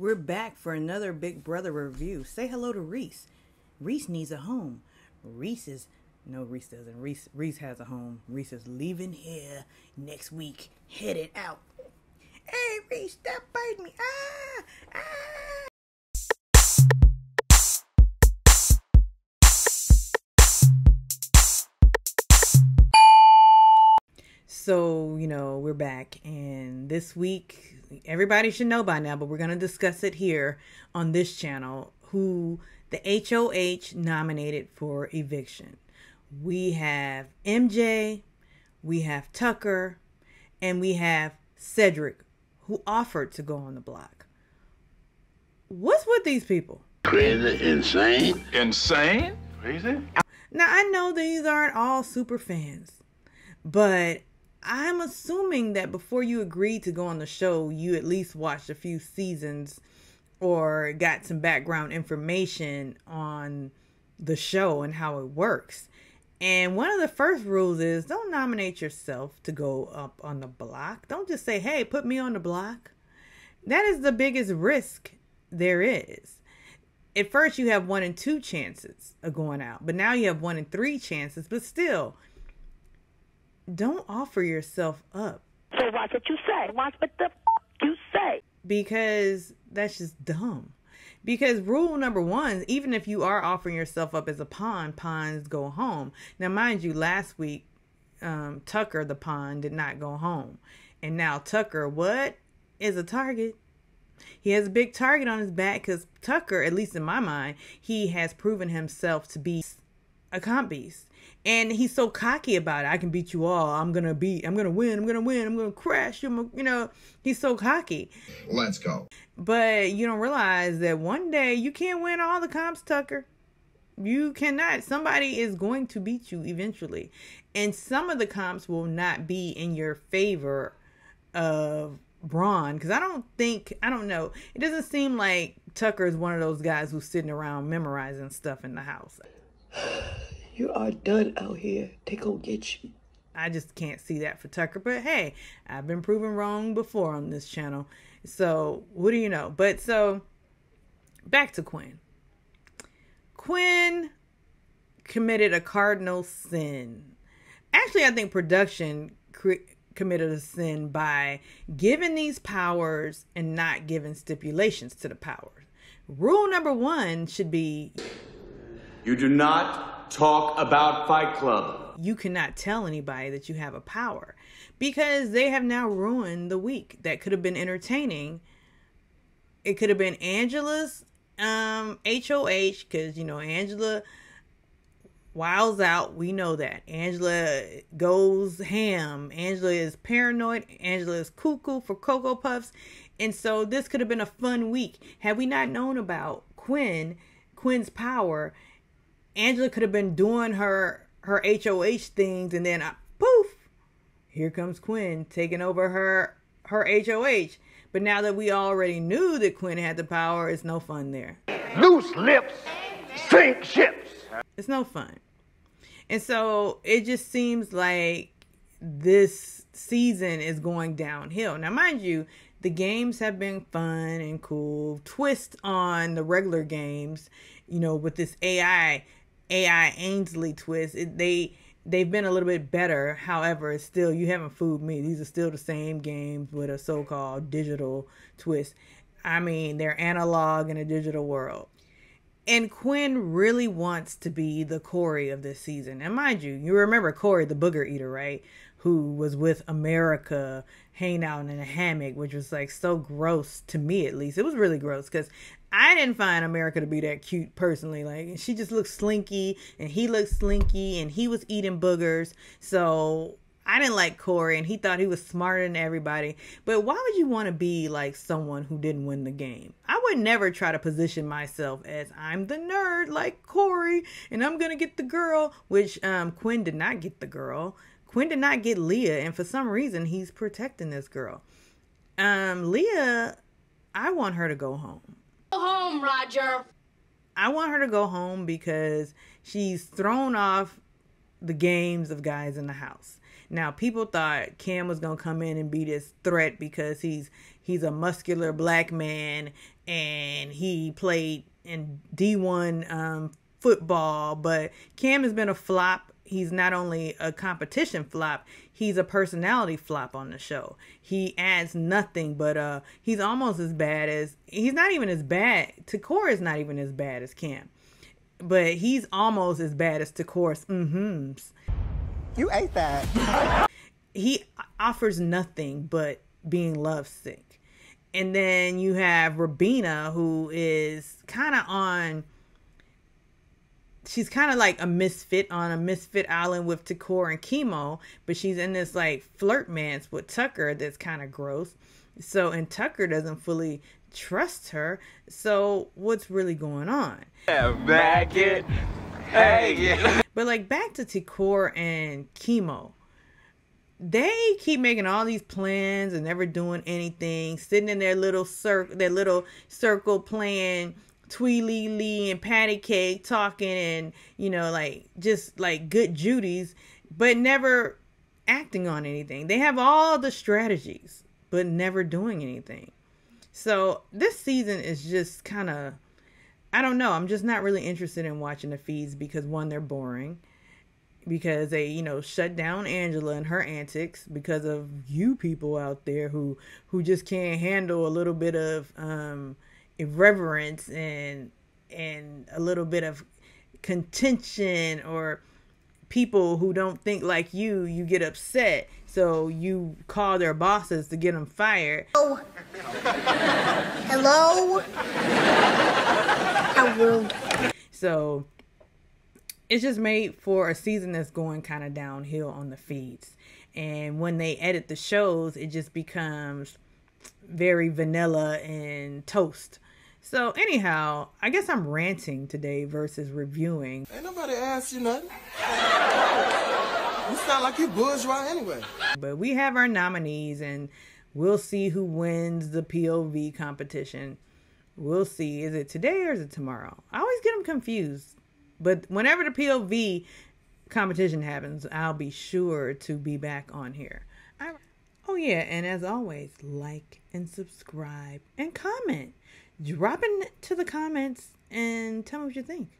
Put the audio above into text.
We're back for another Big Brother review. Say hello to Reese. Reese needs a home. Reese is no, Reese doesn't. Reese Reese has a home. Reese is leaving here next week, headed out. Hey, Reese, stop biting me! Ah, ah. So, you know, we're back, and this week, everybody should know by now, but we're going to discuss it here on this channel who the HOH nominated for eviction. We have MJ, we have Tucker, and we have Cedric, who offered to go on the block. What's with these people? Crazy, insane. Insane? Crazy? Now, I know these aren't all super fans, but I'm assuming that before you agreed to go on the show, you at least watched a few seasons or got some background information on the show and how it works. And one of the first rules is don't nominate yourself to go up on the block. Don't just say, hey, put me on the block. That is the biggest risk there is. At first, you have one in two chances of going out, but now you have one in three chances. But still, don't offer yourself up. So watch what you say. Watch what the f- you say. Because that's just dumb. Because rule number one, even if you are offering yourself up as a pawn, pawns go home. Now, mind you, last week, um, Tucker, the pawn, did not go home. And now Tucker, what? Is a target. He has a big target on his back because Tucker, at least in my mind, he has proven himself to be a comp beast. And he's so cocky about it. I can beat you all. I'm gonna beat. I'm gonna win. I'm gonna win. I'm gonna crash you. You know, he's so cocky. Let's go. But you don't realize that one day you can't win all the comps, Tucker. You cannot. Somebody is going to beat you eventually. And some of the comps will not be in your favor of Braun. Because I don't think, I don't know. It doesn't seem like Tucker is one of those guys who's sitting around memorizing stuff in the house. You are done out here. They go get you. I just can't see that for Tucker. But hey, I've been proven wrong before on this channel. So what do you know? But so back to Quinn. Quinn committed a cardinal sin. Actually, I think production cre- committed a sin by giving these powers and not giving stipulations to the powers. Rule number one should be You do not talk about Fight Club. you cannot tell anybody that you have a power because they have now ruined the week that could have been entertaining. It could have been Angela's um HOH because you know Angela wiles out. We know that. Angela goes ham. Angela is paranoid. Angela is cuckoo for Cocoa Puffs. And so this could have been a fun week. Had we not known about Quinn, Quinn's power, Angela could have been doing her her HOH things and then uh, poof, here comes Quinn taking over her her HOH. But now that we already knew that Quinn had the power, it's no fun there. Loose lips sink ships. It's no fun. And so it just seems like this season is going downhill. Now, mind you, the games have been fun and cool. Twist on the regular games, you know, with this AI, AI Ainsley twist. It, they they've been a little bit better. However, it's still you haven't fooled me. These are still the same games with a so-called digital twist. I mean, they're analog in a digital world. And Quinn really wants to be the Cory of this season. And mind you, you remember Cory, the booger eater, right? Who was with America hanging out in a hammock, which was like so gross to me, at least. It was really gross because I didn't find America to be that cute personally. Like, she just looked slinky and he looked slinky and he was eating boogers. So I didn't like Cory and he thought he was smarter than everybody. But why would you want to be like someone who didn't win the game? I would never try to position myself as I'm the nerd like Cory and I'm going to get the girl, which um, Quinn did not get the girl. Quinn did not get Leah and for some reason he's protecting this girl. Um, Leah, I want her to go home. Go home, Roger. I want her to go home because she's thrown off the games of guys in the house. Now, people thought Cam was gonna come in and be this threat because he's he's a muscular black man and he played in D1 um, football, but Cam has been a flop. He's not only a competition flop, he's a personality flop on the show. He adds nothing, but uh he's almost as bad as he's not even as bad. T'kor is not even as bad as Cam. But he's almost as bad as T'kor's mm-hms. You ate that. he offers nothing but being lovesick. And then you have Rubina, who is kind of on. She's kind of like a misfit on a misfit island with T'kor and Kimo, but she's in this like flirt mance with Tucker that's kind of gross. So, and Tucker doesn't fully trust her. So, what's really going on? Back it. Hey. But like back to T'kor and Kimo they keep making all these plans and never doing anything, sitting in their little circle, their little circle playing Tweely Lee and Patty Cake, talking and you know, like just like good Judy's, but never acting on anything. They have all the strategies, but never doing anything. So this season is just kind of, I don't know. I'm just not really interested in watching the feeds because one, they're boring because they you know shut down Angela and her antics because of you people out there who who just can't handle a little bit of um irreverence and and a little bit of contention or people who don't think like you you get upset. So you call their bosses to get them fired. Oh hello? How rude. So it's just made for a season that's going kind of downhill on the feeds. And when they edit the shows, it just becomes very vanilla and toast. So anyhow, I guess I'm ranting today versus reviewing. Ain't nobody asked you nothing. you sound like you bourgeois anyway. But we have our nominees and we'll see who wins the POV competition. We'll see. Is it today or is it tomorrow? I always get them confused. But whenever the POV competition happens, I'll be sure to be back on here. I, oh, yeah. And as always, like and subscribe and comment. Drop it into the comments and tell me what you think.